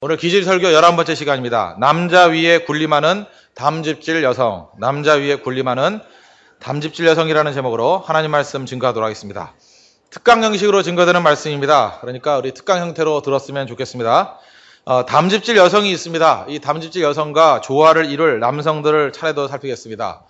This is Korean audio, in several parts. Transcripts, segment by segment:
오늘 기질 설교 11번째 시간입니다. 남자 위에 군림하는 담즙질 여성, 남자 위에 군림하는 담즙질 여성이라는 제목으로 하나님 말씀 증거하도록 하겠습니다. 특강 형식으로 증거되는 말씀입니다. 그러니까 우리 특강 형태로 들었으면 좋겠습니다. 어, 담즙질 여성이 있습니다. 이 담즙질 여성과 조화를 이룰 남성들을 차례도 살피겠습니다.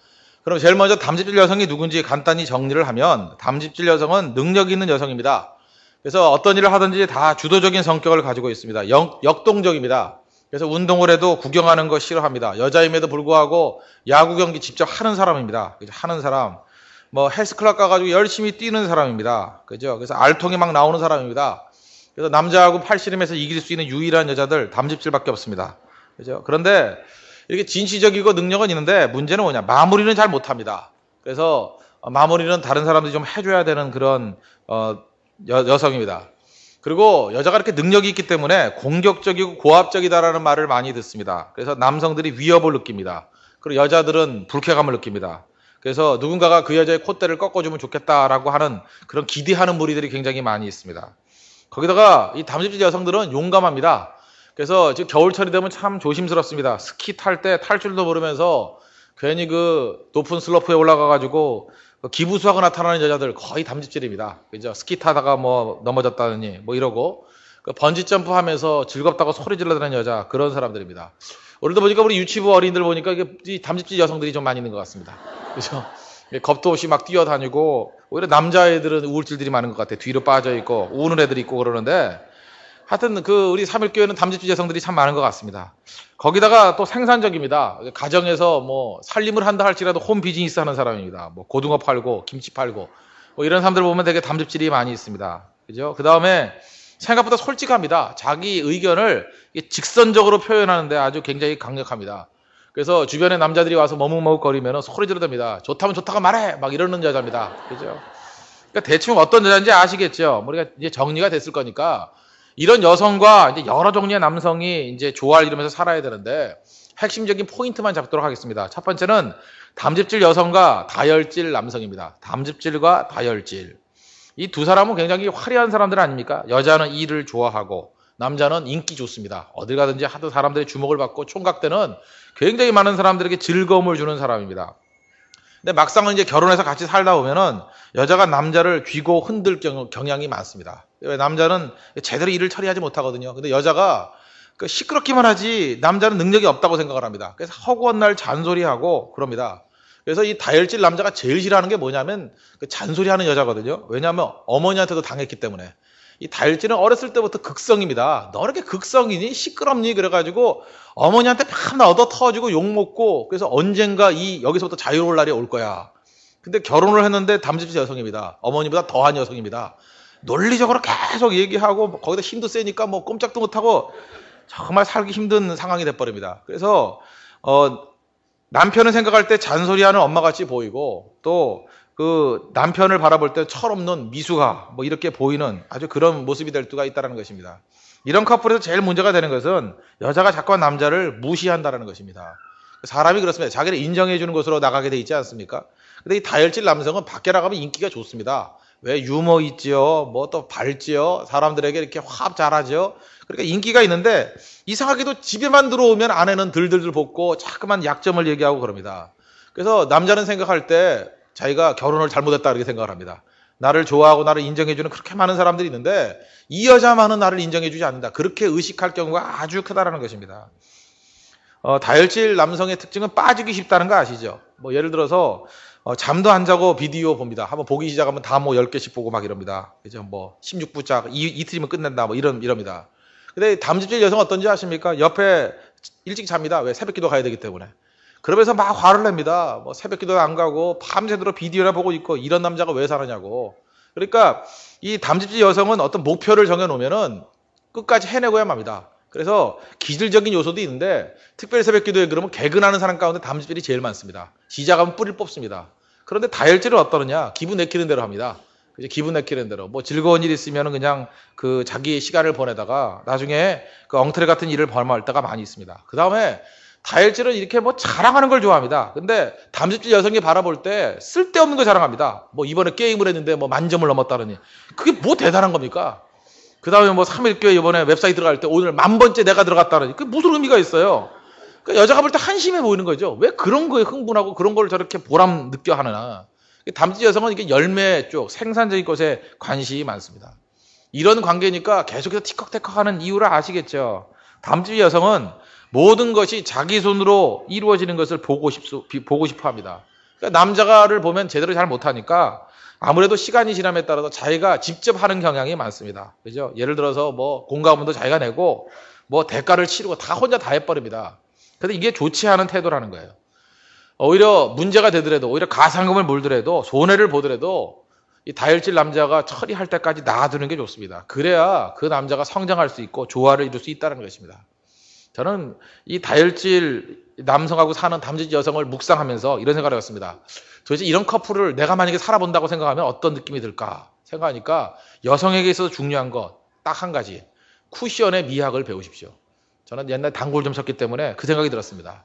그럼 제일 먼저 담즙질 여성이 누군지 간단히 정리를 하면 담즙질 여성은 능력 있는 여성입니다. 그래서 어떤 일을 하든지 다 주도적인 성격을 가지고 있습니다. 역, 역동적입니다. 그래서 운동을 해도 구경하는 거 싫어합니다. 여자임에도 불구하고 야구 경기 직접 하는 사람입니다. 하는 사람. 뭐 헬스클럽 가가지고 열심히 뛰는 사람입니다. 그죠? 그래서 알통이 막 나오는 사람입니다. 그래서 남자하고 팔씨름에서 이길 수 있는 유일한 여자들 담즙질밖에 없습니다. 그죠? 그런데 이렇게 진취적이고 능력은 있는데 문제는 뭐냐? 마무리는 잘 못합니다. 그래서 마무리는 다른 사람들이 좀 해줘야 되는 그런 어, 여, 성입니다 그리고 여자가 이렇게 능력이 있기 때문에 공격적이고 고압적이다라는 말을 많이 듣습니다. 그래서 남성들이 위협을 느낍니다. 그리고 여자들은 불쾌감을 느낍니다. 그래서 누군가가 그 여자의 콧대를 꺾어주면 좋겠다라고 하는 그런 기대하는 무리들이 굉장히 많이 있습니다. 거기다가 이 담즙질 여성들은 용감합니다. 그래서 지금 겨울철이 되면 참 조심스럽습니다. 스키 탈 때 탈 줄도 모르면서 괜히 그 높은 슬로프에 올라가가지고 그 기부수하고 나타나는 여자들 거의 담즙질입니다. 그죠? 스키 타다가 뭐 넘어졌다느니 뭐 이러고 그 번지 점프 하면서 즐겁다고 소리 질러드는 여자 그런 사람들입니다. 오늘도 보니까 우리 유치부 어린이들 보니까 이게 담즙질 여성들이 좀 많이 있는 것 같습니다. 그죠? 겁도 없이 막 뛰어다니고 오히려 남자애들은 우울질들이 많은 것 같아요. 뒤로 빠져 있고 우는 애들이 있고 그러는데 하여튼 그 우리 삼일교회는 담즙질 여성들이 참 많은 것 같습니다. 거기다가 또 생산적입니다. 가정에서 뭐 살림을 한다 할지라도 홈 비즈니스 하는 사람입니다. 뭐 고등어 팔고 김치 팔고 뭐 이런 사람들 보면 되게 담즙질이 많이 있습니다. 그죠? 그 다음에 생각보다 솔직합니다. 자기 의견을 직선적으로 표현하는데 아주 굉장히 강력합니다. 그래서 주변에 남자들이 와서 머뭇머뭇거리면 소리 지르답니다. 좋다면 좋다고 말해! 막 이러는 여자입니다. 그죠? 그러니까 대충 어떤 여자인지 아시겠죠? 우리가 이제 정리가 됐을 거니까 이런 여성과 이제 여러 종류의 남성이 이제 조화를 이루면서 살아야 되는데 핵심적인 포인트만 잡도록 하겠습니다. 첫 번째는 담즙질 여성과 다혈질 남성입니다. 담즙질과 다혈질. 이 두 사람은 굉장히 화려한 사람들 아닙니까? 여자는 일을 좋아하고 남자는 인기 좋습니다. 어딜 가든지 하도 사람들의 주목을 받고 총각 때는 굉장히 많은 사람들에게 즐거움을 주는 사람입니다. 근데 막상은 이제 결혼해서 같이 살다 보면은 여자가 남자를 쥐고 흔들 경향이 많습니다. 남자는 제대로 일을 처리하지 못하거든요. 근데 여자가 그 시끄럽기만 하지 남자는 능력이 없다고 생각을 합니다. 그래서 허구한 날 잔소리하고 그럽니다. 그래서 이 다혈질 남자가 제일 싫어하는 게 뭐냐면 그 잔소리하는 여자거든요. 왜냐하면 어머니한테도 당했기 때문에. 이 다혈질은 어렸을 때부터 극성입니다. 너 이렇게 극성이니? 시끄럽니? 그래가지고 어머니한테 밤낮 얻어 터지고 욕 먹고 그래서 언젠가 이 여기서부터 자유로울 날이 올 거야. 근데 결혼을 했는데 담즙질 여성입니다. 어머니보다 더한 여성입니다. 논리적으로 계속 얘기하고 거기다 힘도 세니까 뭐 꼼짝도 못하고 정말 살기 힘든 상황이 돼버립니다. 그래서 어, 남편을 생각할 때 잔소리하는 엄마 같이 보이고 또 그 남편을 바라볼 때 철없는 미숙아 뭐 이렇게 보이는 아주 그런 모습이 될 수가 있다는 것입니다. 이런 커플에서 제일 문제가 되는 것은 여자가 자꾸 남자를 무시한다는 것입니다. 사람이 그렇습니다. 자기를 인정해 주는 곳으로 나가게 돼 있지 않습니까? 근데 이 다혈질 남성은 밖에 나가면 인기가 좋습니다. 왜 유머 있지요? 뭐 또 밝지요? 사람들에게 이렇게 화합 잘하죠? 그러니까 인기가 있는데 이상하게도 집에만 들어오면 아내는 들들들 볶고 자꾸만 약점을 얘기하고 그럽니다. 그래서 남자는 생각할 때 자기가 결혼을 잘못했다 이렇게 생각을 합니다. 나를 좋아하고 나를 인정해주는 그렇게 많은 사람들이 있는데 이 여자만은 나를 인정해주지 않는다. 그렇게 의식할 경우가 아주 크다라는 것입니다. 어, 다혈질 남성의 특징은 빠지기 쉽다는 거 아시죠? 뭐 예를 들어서 어, 잠도 안 자고 비디오 봅니다. 한번 보기 시작하면 다 뭐 10개씩 보고 막 이럽니다. 그죠? 뭐 16부작 이, 이틀이면 끝낸다 뭐 이런 이럽니다. 근데 담즙질 여성 어떤지 아십니까? 옆에 일찍 잡니다. 왜 새벽 기도 가야 되기 때문에. 그러면서 막 화를 냅니다. 뭐 새벽 기도 안 가고 밤새도록 비디오나 보고 있고 이런 남자가 왜 사느냐고. 그러니까 이 담즙질 여성은 어떤 목표를 정해놓으면은 끝까지 해내고야 맙니다. 그래서 기질적인 요소도 있는데 특별히 새벽 기도에 그러면 개근하는 사람 가운데 담즙질이 제일 많습니다. 시작하면 뿌리를 뽑습니다. 그런데 다혈질은 어떠느냐? 기분 내키는 대로 합니다. 기분 내키는 대로 뭐 즐거운 일 있으면 그냥 그 자기의 시간을 보내다가 나중에 그 엉터리 같은 일을 벌할 때가 많이 있습니다. 그 다음에 다혈질은 이렇게 뭐 자랑하는 걸 좋아합니다. 근데 담즙질 여성이 바라볼 때 쓸데없는 거 자랑합니다. 뭐 이번에 게임을 했는데 뭐 만점을 넘었다느니 그게 뭐 대단한 겁니까? 그 다음에 뭐 3일교회 이번에 웹사이트 들어갈 때 오늘 만 번째 내가 들어갔다는 그 무슨 의미가 있어요? 그러니까 여자가 볼 때 한심해 보이는 거죠. 왜 그런 거에 흥분하고 그런 걸 저렇게 보람 느껴 하느냐. 담지 여성은 이게 열매 쪽 생산적인 것에 관심이 많습니다. 이런 관계니까 계속해서 티컥태컥 하는 이유를 아시겠죠. 담지 여성은 모든 것이 자기 손으로 이루어지는 것을 보고 싶, 보고 싶어 합니다. 그러니까 남자를 보면 제대로 잘 못하니까 아무래도 시간이 지남에 따라서 자기가 직접 하는 경향이 많습니다. 그죠? 예를 들어서 뭐 공과금도 자기가 내고 뭐 대가를 치르고 다 혼자 다 해버립니다. 근데 이게 좋지 않은 태도라는 거예요. 오히려 문제가 되더라도 오히려 가상금을 물더라도 손해를 보더라도 이 다혈질 남자가 처리할 때까지 놔두는 게 좋습니다. 그래야 그 남자가 성장할 수 있고 조화를 이룰 수 있다는 것입니다. 저는 이 다혈질 남성하고 사는 담질 여성을 묵상하면서 이런 생각을 해봤습니다. 도대체 이런 커플을 내가 만약에 살아본다고 생각하면 어떤 느낌이 들까 생각하니까 여성에게 있어서 중요한 것 딱 한 가지 쿠션의 미학을 배우십시오. 저는 옛날 단골 좀 쳤기 때문에 그 생각이 들었습니다.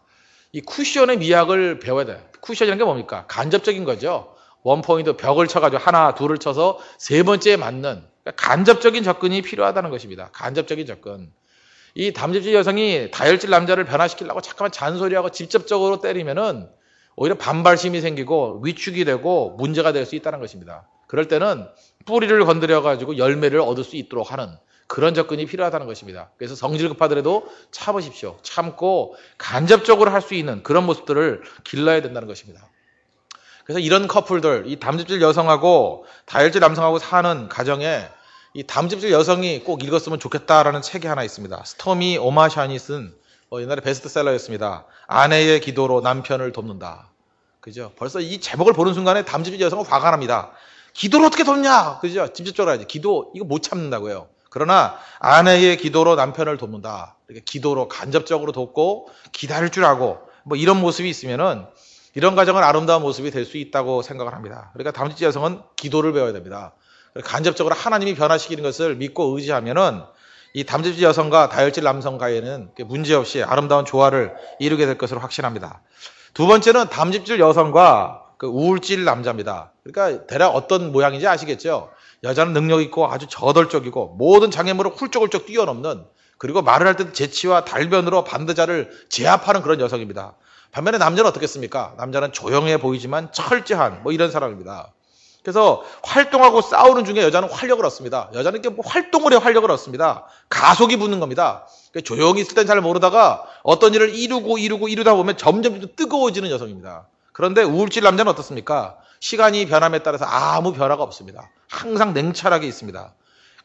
이 쿠션의 미학을 배워야 돼. 쿠션이라는 게 뭡니까? 간접적인 거죠. 원포인트 벽을 쳐가지고 하나, 둘을 쳐서 세 번째에 맞는 그러니까 간접적인 접근이 필요하다는 것입니다. 간접적인 접근. 이 담즙질 여성이 다혈질 남자를 변화시키려고 잠깐만 잔소리하고 직접적으로 때리면은 오히려 반발심이 생기고 위축이 되고 문제가 될 수 있다는 것입니다. 그럴 때는 뿌리를 건드려 가지고 열매를 얻을 수 있도록 하는 그런 접근이 필요하다는 것입니다. 그래서 성질 급하더라도 참으십시오. 참고 간접적으로 할 수 있는 그런 모습들을 길러야 된다는 것입니다. 그래서 이런 커플들, 이 담즙질 여성하고 다혈질 남성하고 사는 가정에 이 담즙질 여성이 꼭 읽었으면 좋겠다라는 책이 하나 있습니다. 스토미 오마샤니 쓴 어, 옛날에 베스트셀러였습니다. 아내의 기도로 남편을 돕는다. 그죠? 벌써 이 제목을 보는 순간에 담즙질 여성은 화가 납니다. 기도를 어떻게 돕냐? 그죠? 직접적으로 하지. 기도, 이거 못 참는다고요. 그러나 아내의 기도로 남편을 돕는다. 이렇게 기도로 간접적으로 돕고 기다릴 줄 알고 뭐 이런 모습이 있으면은 이런 가정은 아름다운 모습이 될 수 있다고 생각을 합니다. 그러니까 담짓지 여성은 기도를 배워야 됩니다. 간접적으로 하나님이 변화시키는 것을 믿고 의지하면은 이 담즙질 여성과 다혈질 남성 가에는 문제없이 아름다운 조화를 이루게 될 것으로 확신합니다. 두 번째는 담즙질 여성과 그 우울질 남자입니다. 그러니까 대략 어떤 모양인지 아시겠죠? 여자는 능력 있고 아주 저돌적이고 모든 장애물을 훌쩍훌쩍 뛰어넘는 그리고 말을 할 때도 재치와 달변으로 반드자를 제압하는 그런 여성입니다. 반면에 남자는 어떻겠습니까? 남자는 조용해 보이지만 철저한 뭐 이런 사람입니다. 그래서 활동하고 싸우는 중에 여자는 활력을 얻습니다. 여자는 이렇게 뭐 활동을 해 활력을 얻습니다. 가속이 붙는 겁니다. 그러니까 조용히 있을 땐 잘 모르다가 어떤 일을 이루고 이루고 이루다 보면 점점 뜨거워지는 여성입니다. 그런데 우울질 남자는 어떻습니까? 시간이 변함에 따라서 아무 변화가 없습니다. 항상 냉철하게 있습니다.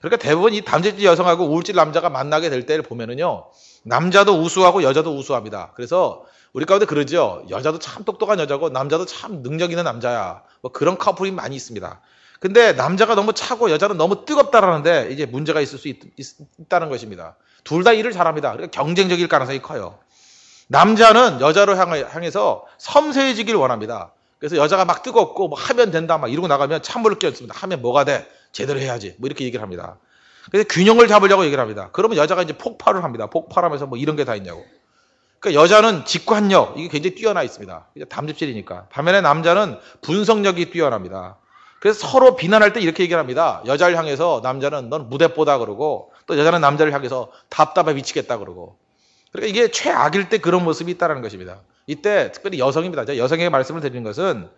그러니까 대부분 이 담질질 여성하고 우울질 남자가 만나게 될 때를 보면은요, 남자도 우수하고 여자도 우수합니다. 그래서 우리 가운데 그러죠. 여자도 참 똑똑한 여자고 남자도 참 능력 있는 남자야. 뭐 그런 커플이 많이 있습니다. 근데 남자가 너무 차고 여자는 너무 뜨겁다라는데 이제 문제가 있을 수 있, 다는 것입니다. 둘 다 일을 잘합니다. 그러니까 경쟁적일 가능성이 커요. 남자는 여자로 향해서 섬세해지길 원합니다. 그래서 여자가 막 뜨겁고 뭐 하면 된다 막 이러고 나가면 찬물을 끼얹습니다. 하면 뭐가 돼? 제대로 해야지. 뭐 이렇게 얘기를 합니다. 그래서 균형을 잡으려고 얘기를 합니다. 그러면 여자가 이제 폭발을 합니다. 폭발하면서 뭐 이런 게 다 있냐고. 그러니까 여자는 직관력 이게 굉장히 뛰어나 있습니다. 담즙질이니까. 반면에 남자는 분석력이 뛰어납니다. 그래서 서로 비난할 때 이렇게 얘기를 합니다. 여자를 향해서 남자는 넌 무대보다 그러고 또 여자는 남자를 향해서 답답해 미치겠다 그러고. 그러니까 이게 최악일 때 그런 모습이 있다는 것입니다. 이때 특별히 여성입니다. 제가 여성에게 말씀을 드리는 것은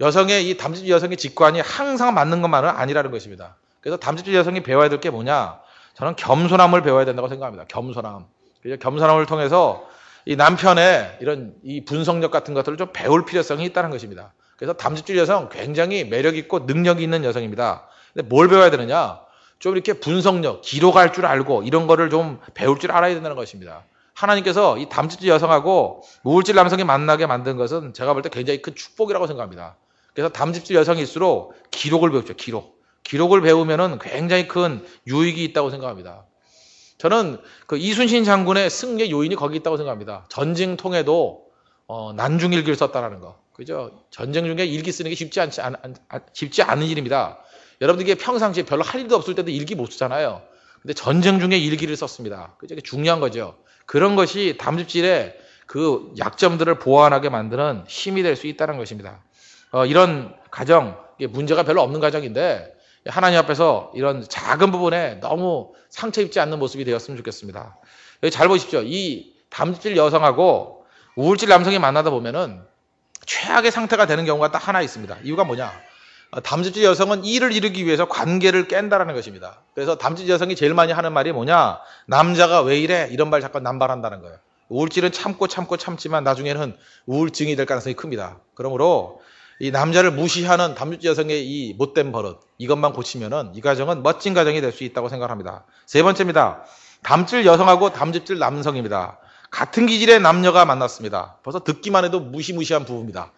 여성의 이 담즙질 여성의 직관이 항상 맞는 것만은 아니라는 것입니다. 그래서 담즙질 여성이 배워야 될 게 뭐냐? 저는 겸손함을 배워야 된다고 생각합니다. 겸손함. 겸손함을 통해서 이 남편의 이런 이 분석력 같은 것들을 좀 배울 필요성이 있다는 것입니다. 그래서 담즙질 여성 굉장히 매력 있고 능력이 있는 여성입니다. 근데 뭘 배워야 되느냐? 좀 이렇게 분석력, 기록할 줄 알고 이런 거를 좀 배울 줄 알아야 된다는 것입니다. 하나님께서 이 담즙질 여성하고 우울질 남성이 만나게 만든 것은 제가 볼 때 굉장히 큰 축복이라고 생각합니다. 그래서 담즙질 여성일수록 기록을 배우죠. 기록. 기록을 배우면은 굉장히 큰 유익이 있다고 생각합니다. 저는 그 이순신 장군의 승리의 요인이 거기 있다고 생각합니다. 전쟁 통에도 어, 난중일기를 썼다라는 거. 그죠? 전쟁 중에 일기 쓰는 게 쉽지 않지 않, 쉽지 않은 일입니다. 여러분들 이 평상시에 별로 할 일도 없을 때도 일기 못 쓰잖아요. 근데 전쟁 중에 일기를 썼습니다. 그죠? 중요한 거죠. 그런 것이 담즙질의 그 약점들을 보완하게 만드는 힘이 될 수 있다는 것입니다. 어, 이런 가정, 문제가 별로 없는 가정인데 하나님 앞에서 이런 작은 부분에 너무 상처 입지 않는 모습이 되었으면 좋겠습니다. 여기 잘 보십시오. 이 담즙질 여성하고 우울질 남성이 만나다 보면은 최악의 상태가 되는 경우가 딱 하나 있습니다. 이유가 뭐냐? 어, 담즙질 여성은 일을 이루기 위해서 관계를 깬다라는 것입니다. 그래서 담즙질 여성이 제일 많이 하는 말이 뭐냐? 남자가 왜 이래? 이런 말 자꾸 남발한다는 거예요. 우울질은 참고 참고 참지만 나중에는 우울증이 될 가능성이 큽니다. 그러므로 이 남자를 무시하는 담즙질 여성의 이 못된 버릇 이것만 고치면은 이 가정은 멋진 가정이 될 수 있다고 생각합니다. 세 번째입니다. 담질 여성하고 담즙질 남성입니다. 같은 기질의 남녀가 만났습니다. 벌써 듣기만 해도 무시무시한 부부입니다.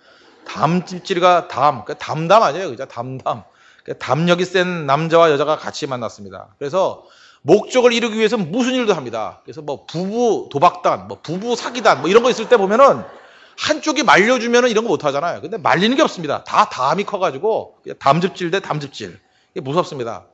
담집질과 담, 그 담담 아니에요, 그죠? 담담. 그 담력이 센 남자와 여자가 같이 만났습니다. 그래서 목적을 이루기 위해서 무슨 일도 합니다. 그래서 뭐 부부 도박단, 뭐 부부 사기단, 뭐 이런 거 있을 때 보면은 한쪽이 말려주면은 이런 거 못 하잖아요. 근데 말리는 게 없습니다. 다 담이 커가지고 담즙질 대 담즙질. 이게 무섭습니다.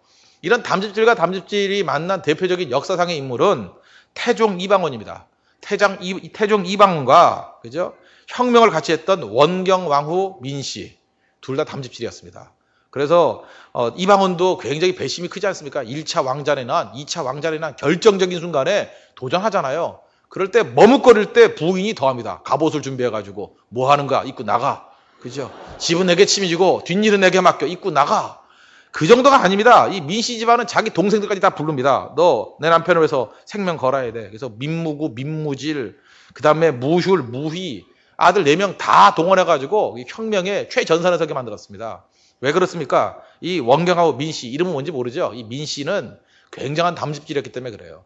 이런 담즙질과 담즙질이 만난 대표적인 역사상의 인물은 태종 이방원입니다. 태장 이, 태종 이방원과 그죠? 혁명을 같이 했던 원경 왕후 민씨 둘 다 담즙질이었습니다. 그래서 어, 이방원도 굉장히 배심이 크지 않습니까? 1차 왕자내난 2차 왕자내난 결정적인 순간에 도전하잖아요. 그럴 때 머뭇거릴 때 부인이 더합니다. 갑옷을 준비해가지고 뭐 하는 가? 입고 나가. 그죠? 집은 내게 침이지고 뒷일은 내게 맡겨. 입고 나가. 그 정도가 아닙니다. 이 민씨 집안은 자기 동생들까지 다 부릅니다. 너 내 남편을 위해서 생명 걸어야 돼. 그래서 민무구, 민무질, 그 다음에 무휴, 무희 아들 4명 다 동원해가지고 혁명의 최전선에 서게 만들었습니다. 왜 그렇습니까? 이 원경하고 민씨 이름은 뭔지 모르죠. 이 민씨는 굉장한 담즙질이었기 때문에 그래요.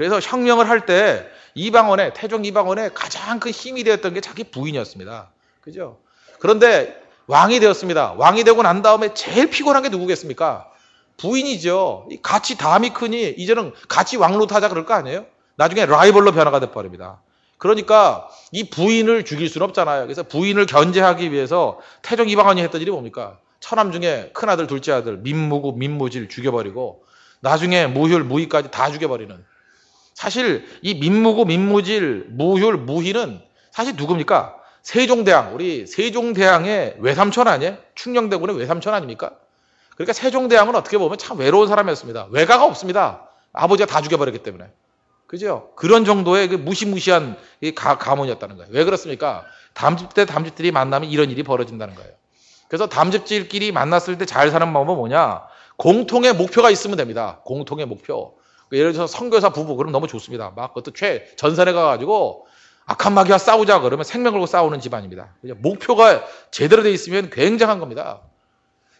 그래서 혁명을 할 때 이방원의 태종 이방원의 가장 큰 힘이 되었던 게 자기 부인이었습니다. 그죠? 그런데 왕이 되었습니다. 왕이 되고 난 다음에 제일 피곤한 게 누구겠습니까? 부인이죠. 같이 담이 크니 이제는 같이 왕노 하자 그럴 거 아니에요? 나중에 라이벌로 변화가 돼 버립니다. 그러니까 이 부인을 죽일 수는 없잖아요. 그래서 부인을 견제하기 위해서 태종 이방원이 했던 일이 뭡니까? 처남 중에 큰아들, 둘째 아들, 민무구, 민무질 죽여버리고 나중에 무휼, 무희까지 다 죽여버리는 사실 이 민무구, 민무질, 무휼, 무희는 사실 누굽니까? 세종대왕, 우리 세종대왕의 외삼촌 아니에요? 충녕대군의 외삼촌 아닙니까? 그러니까 세종대왕은 어떻게 보면 참 외로운 사람이었습니다. 외가가 없습니다. 아버지가 다 죽여버렸기 때문에. 그죠? 그런 정도의 그 무시무시한 가, 가문이었다는 거예요. 왜 그렇습니까? 담집 때 담집들이 만나면 이런 일이 벌어진다는 거예요. 그래서 담집질끼리 만났을 때 잘 사는 방법은 뭐냐? 공통의 목표가 있으면 됩니다. 공통의 목표. 예를 들어서 선교사 부부 그럼 너무 좋습니다. 막 그것도 최 전선에 가가지고 악한 마귀와 싸우자 그러면 생명 걸고 싸우는 집안입니다. 목표가 제대로 돼 있으면 굉장한 겁니다.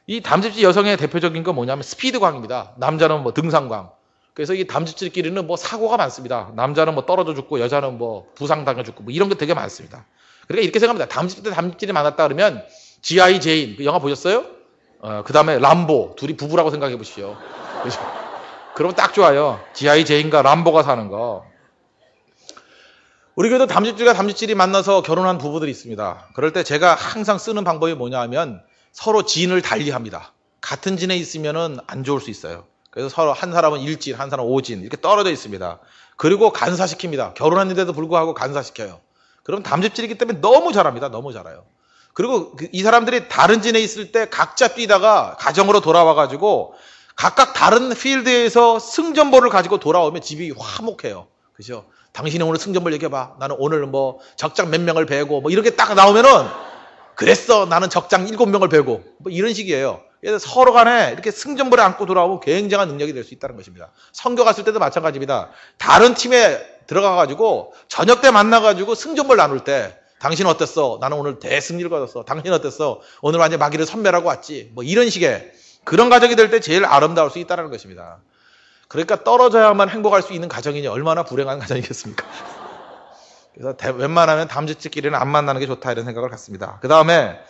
이 담즙질 여성의 대표적인 건 뭐냐면 스피드광입니다. 남자는 뭐 등산광. 그래서 이 담즙질끼리는 뭐 사고가 많습니다. 남자는 뭐 떨어져 죽고 여자는 뭐 부상 당해 죽고 뭐 이런 게 되게 많습니다. 그러니까 이렇게 생각합니다. 담즙질 대 담즙질이 만났다 그러면 G.I. 제인 그 영화 보셨어요? 어, 그 다음에 람보 둘이 부부라고 생각해 보시오. 그죠? 그러면 딱 좋아요. G.I. 제인과 람보가 사는 거. 우리 교회도 담즙질과 담즙질이 만나서 결혼한 부부들이 있습니다. 그럴 때 제가 항상 쓰는 방법이 뭐냐 하면 서로 진을 달리합니다. 같은 진에 있으면은 안 좋을 수 있어요. 그래서 서로 한 사람은 일진, 한 사람은 오진 이렇게 떨어져 있습니다. 그리고 간사시킵니다. 결혼했는데도 불구하고 간사시켜요. 그럼 담집질이기 때문에 너무 잘합니다. 너무 잘해요. 그리고 그이 사람들이 다른 진에 있을 때 각자 뛰다가 가정으로 돌아와가지고 각각 다른 필드에서 승전보를 가지고 돌아오면 집이 화목해요. 그죠? 당신이 오늘 승전보를 얘기해봐. 나는 오늘 뭐 적장 몇 명을 베고 뭐 이렇게 딱 나오면은 그랬어. 나는 적장 일곱 명을 베고 뭐 이런 식이에요. 그래서 서로 간에 이렇게 승전보를 안고 돌아오면 굉장한 능력이 될 수 있다는 것입니다. 선교 갔을 때도 마찬가지입니다. 다른 팀에 들어가가지고 저녁 때 만나가지고 승전보를 나눌 때 당신은 어땠어? 나는 오늘 대승리를 거뒀어. 당신은 어땠어? 오늘 완전 마귀를 선멸하고 왔지. 뭐 이런 식의 그런 가정이 될 때 제일 아름다울 수 있다는 것입니다. 그러니까 떨어져야만 행복할 수 있는 가정이니 얼마나 불행한 가정이겠습니까? 그래서 대, 웬만하면 담즙질끼리는 안 만나는 게 좋다 이런 생각을 갖습니다. 그 다음에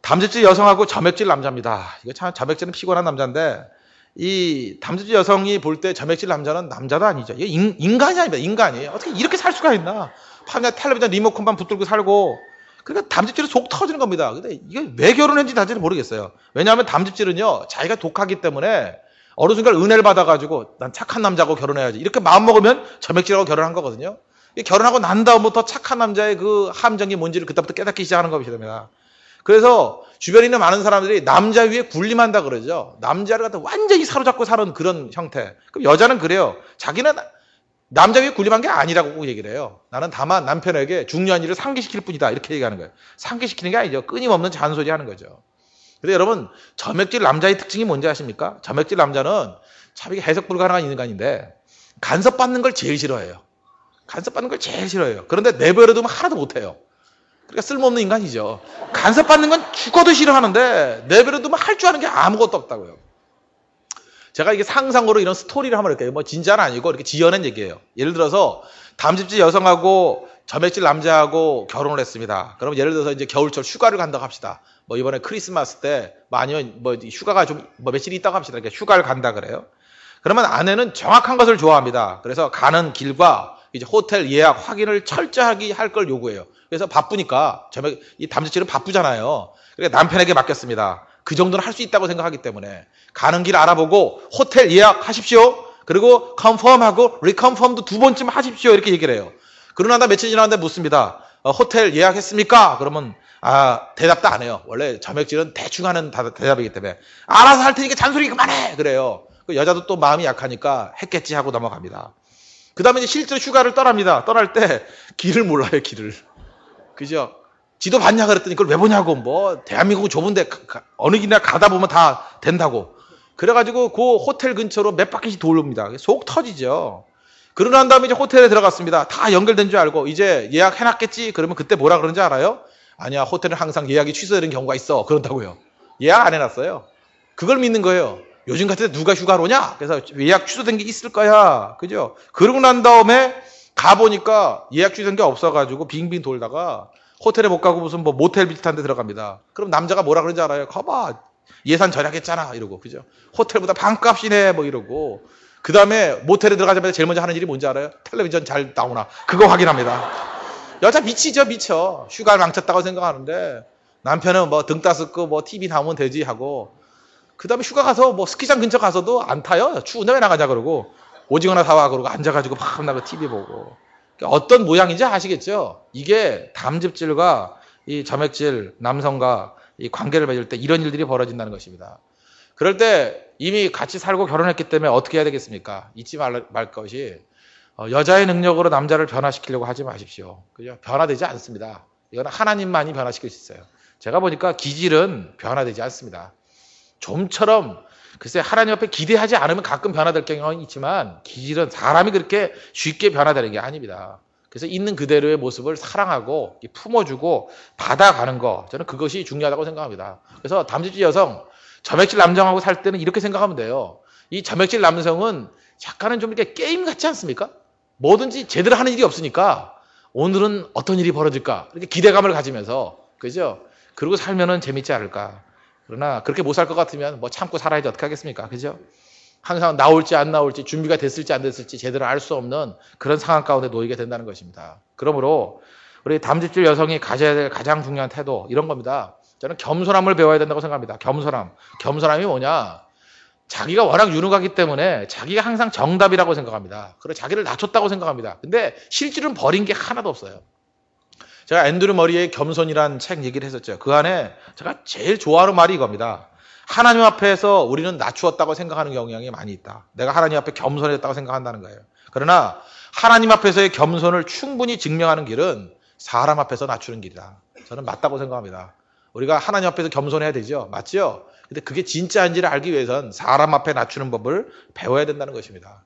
담즙질 여성하고 점액질 남자입니다. 이거 참 점액질은 피곤한 남자인데 이 담즙질 여성이 볼 때 점액질 남자는 남자도 아니죠. 이게 인, 인간이 아닙니다. 인간이에요. 어떻게 이렇게 살 수가 있나? 밤에 텔레비전 리모컨만 붙들고 살고 그러니까 담즙질은 속 터지는 겁니다. 근데 이게 왜 결혼했는지 다지는 모르겠어요. 왜냐하면 담즙질은요 자기가 독하기 때문에 어느 순간 은혜를 받아가지고 난 착한 남자하고 결혼해야지 이렇게 마음 먹으면 점액질하고 결혼한 거거든요. 결혼하고 난 다음부터 착한 남자의 그 함정이 뭔지를 그때부터 깨닫기 시작하는 것입니다. 그래서 주변에 있는 많은 사람들이 남자 위에 군림한다 그러죠. 남자를 갖다 완전히 사로잡고 사는 그런 형태. 그럼 여자는 그래요. 자기는 남자 위에 군림한 게 아니라고 꼭 얘기를 해요. 나는 다만 남편에게 중요한 일을 상기시킬 뿐이다. 이렇게 얘기하는 거예요. 상기시키는 게 아니죠. 끊임없는 잔소리 하는 거죠. 근데 여러분, 점액질 남자의 특징이 뭔지 아십니까? 점액질 남자는 참 이게 해석 불가능한 인간인데 간섭받는 걸 제일 싫어해요. 간섭받는 걸 제일 싫어해요. 그런데 내버려두면 하나도 못해요. 그러니까 쓸모없는 인간이죠. 간섭받는 건 죽어도 싫어하는데 내버려두면 할 줄 아는 게 아무것도 없다고요. 제가 이게 상상으로 이런 스토리를 한번 이렇게 뭐 진짜는 아니고 이렇게 지어낸 얘기예요. 예를 들어서 담즙질 여성하고 점액질 남자하고 결혼을 했습니다. 그럼 예를 들어서 이제 겨울철 휴가를 간다고 합시다. 뭐 이번에 크리스마스 때, 뭐 아니면 뭐 휴가가 좀 뭐 며칠 있다고 합시다. 이렇게 휴가를 간다 그래요. 그러면 아내는 정확한 것을 좋아합니다. 그래서 가는 길과 이제 호텔 예약 확인을 철저하게 할 걸 요구해요. 그래서 바쁘니까 점액 이 담즙질은 바쁘잖아요. 그러니까 남편에게 맡겼습니다. 그 정도는 할 수 있다고 생각하기 때문에 가는 길 알아보고 호텔 예약하십시오. 그리고 컨펌하고 리컨펌도 두 번쯤 하십시오. 이렇게 얘기를 해요. 그러나 다 며칠 지났는데 묻습니다. 어, 호텔 예약했습니까? 그러면 아 대답도 안 해요. 원래 점액질은 대충 하는 다- 대답이기 때문에 알아서 할 테니까 잔소리 그만해. 그래요. 그 여자도 또 마음이 약하니까 했겠지 하고 넘어갑니다. 그 다음에 실제로 휴가를 떠납니다. 떠날 때 길을 몰라요, 길을. 그죠? 지도 봤냐 그랬더니 그걸 왜 보냐고 뭐 대한민국 좁은데 어느 길이나 가다 보면 다 된다고. 그래가지고 그 호텔 근처로 몇 바퀴씩 돌립니다. 속 터지죠. 그러고 난 다음에 이제 호텔에 들어갔습니다. 다 연결된 줄 알고 이제 예약해놨겠지? 그러면 그때 뭐라 그러는지 알아요? 아니야 호텔은 항상 예약이 취소되는 경우가 있어. 그런다고요. 예약 안 해놨어요. 그걸 믿는 거예요. 요즘 같은 때 누가 휴가를 오냐? 그래서 예약 취소된 게 있을 거야. 그죠? 그러고 난 다음에 가보니까 예약 취소된 게 없어가지고 빙빙 돌다가 호텔에 못 가고 무슨 뭐 모텔 비슷한 데 들어갑니다. 그럼 남자가 뭐라 그러는지 알아요? 거봐. 예산 절약했잖아. 이러고. 그죠? 호텔보다 반값이네. 뭐 이러고. 그 다음에 모텔에 들어가자마자 제일 먼저 하는 일이 뭔지 알아요? 텔레비전 잘 나오나. 그거 확인합니다. 여자 미치죠, 미쳐. 휴가를 망쳤다고 생각하는데 남편은 뭐 등 따스고 뭐 TV 나오면 되지 하고 그 다음에 휴가 가서 뭐 스키장 근처 가서도 안 타요. 추운데 왜 나가자 그러고 오징어나 사와 그러고 앉아가지고 막 나가 TV 보고 그러니까 어떤 모양인지 아시겠죠? 이게 담즙질과 이 점액질 남성과 이 관계를 맺을 때 이런 일들이 벌어진다는 것입니다. 그럴 때 이미 같이 살고 결혼했기 때문에 어떻게 해야 되겠습니까? 잊지 말, 말 것이 어, 여자의 능력으로 남자를 변화시키려고 하지 마십시오. 그죠? 변화되지 않습니다. 이건 하나님만이 변화시킬 수 있어요. 제가 보니까 기질은 변화되지 않습니다. 좀처럼 글쎄 하나님 앞에 기대하지 않으면 가끔 변화될 경우는 있지만 기질은 사람이 그렇게 쉽게 변화되는 게 아닙니다. 그래서 있는 그대로의 모습을 사랑하고 품어주고 받아가는 거 저는 그것이 중요하다고 생각합니다. 그래서 담즙질 여성 점액질 남성하고 살 때는 이렇게 생각하면 돼요. 이 점액질 남성은 약간은 좀 이렇게 게임 같지 않습니까? 뭐든지 제대로 하는 일이 없으니까 오늘은 어떤 일이 벌어질까 이렇게 기대감을 가지면서 그죠? 그러고 살면은 재밌지 않을까. 그러나 그렇게 못 살 것 같으면 뭐 참고 살아야지 어떻게 하겠습니까? 그죠? 항상 나올지 안 나올지 준비가 됐을지 안 됐을지 제대로 알 수 없는 그런 상황 가운데 놓이게 된다는 것입니다. 그러므로 우리 담즙질 여성이 가져야 될 가장 중요한 태도 이런 겁니다. 저는 겸손함을 배워야 된다고 생각합니다. 겸손함. 겸손함이 뭐냐? 자기가 워낙 유능하기 때문에 자기가 항상 정답이라고 생각합니다. 그리고 자기를 낮췄다고 생각합니다. 근데 실질은 버린 게 하나도 없어요. 제가 앤드류 머리의 겸손이란 책 얘기를 했었죠. 그 안에 제가 제일 좋아하는 말이 이겁니다. 하나님 앞에서 우리는 낮추었다고 생각하는 경향이 많이 있다. 내가 하나님 앞에 겸손했다고 생각한다는 거예요. 그러나 하나님 앞에서의 겸손을 충분히 증명하는 길은 사람 앞에서 낮추는 길이다. 저는 맞다고 생각합니다. 우리가 하나님 앞에서 겸손해야 되죠. 맞죠? 근데 그게 진짜인지를 알기 위해선 사람 앞에 낮추는 법을 배워야 된다는 것입니다.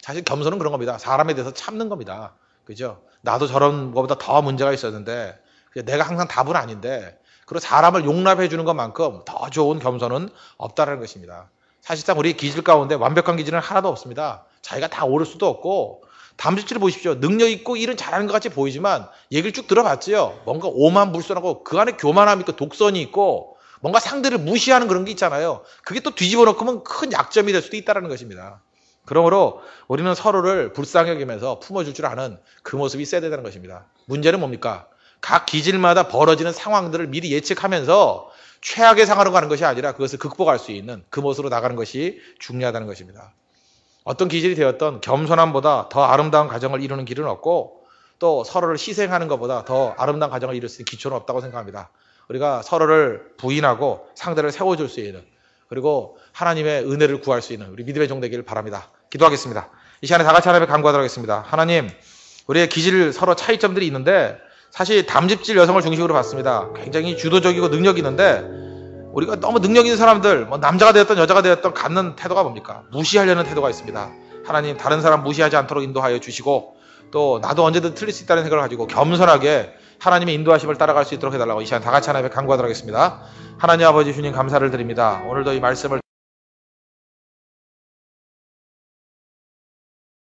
사실 겸손은 그런 겁니다. 사람에 대해서 참는 겁니다. 그죠? 나도 저런 것보다 더 문제가 있었는데 내가 항상 답은 아닌데 그리고 사람을 용납해 주는 것만큼 더 좋은 겸손은 없다는 것입니다. 사실상 우리 기질 가운데 완벽한 기질은 하나도 없습니다. 자기가 다 오를 수도 없고 담즙질을 보십시오. 능력 있고 일은 잘하는 것 같이 보이지만 얘기를 쭉 들어봤지요. 뭔가 오만불선하고 그 안에 교만함이 있고 독선이 있고 뭔가 상대를 무시하는 그런 게 있잖아요. 그게 또 뒤집어 놓으면 큰 약점이 될 수도 있다는 것입니다. 그러므로 우리는 서로를 불쌍히 여기면서 품어줄 줄 아는 그 모습이 있어야 된다는 것입니다. 문제는 뭡니까? 각 기질마다 벌어지는 상황들을 미리 예측하면서 최악의 상황으로 가는 것이 아니라 그것을 극복할 수 있는 그 모습으로 나가는 것이 중요하다는 것입니다. 어떤 기질이 되었던 겸손함보다 더 아름다운 가정을 이루는 길은 없고 또 서로를 희생하는 것보다 더 아름다운 가정을 이룰 수 있는 기초는 없다고 생각합니다. 우리가 서로를 부인하고 상대를 세워줄 수 있는 그리고 하나님의 은혜를 구할 수 있는 우리 믿음의 종 되기를 바랍니다. 기도하겠습니다. 이 시간에 다 같이 하나님의 간구하도록 하겠습니다. 하나님, 우리의 기질 서로 차이점들이 있는데 사실 담집질 여성을 중심으로 봤습니다. 굉장히 주도적이고 능력이 있는데 우리가 너무 능력 있는 사람들, 뭐 남자가 되었던 여자가 되었던 갖는 태도가 뭡니까? 무시하려는 태도가 있습니다. 하나님 다른 사람 무시하지 않도록 인도하여 주시고 또 나도 언제든 틀릴 수 있다는 생각을 가지고 겸손하게 하나님의 인도하심을 따라갈 수 있도록 해달라고 이 시간 다 같이 하나님의 간구하도록 하겠습니다. 하나님 아버지 주님 감사를 드립니다. 오늘도 이 말씀을